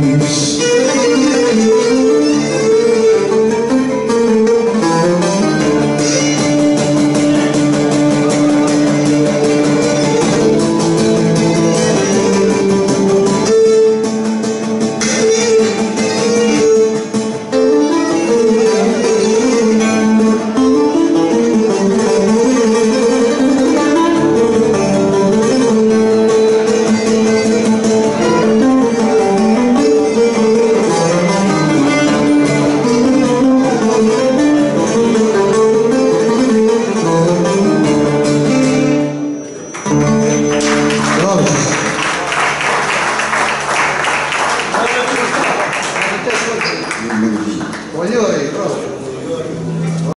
dreams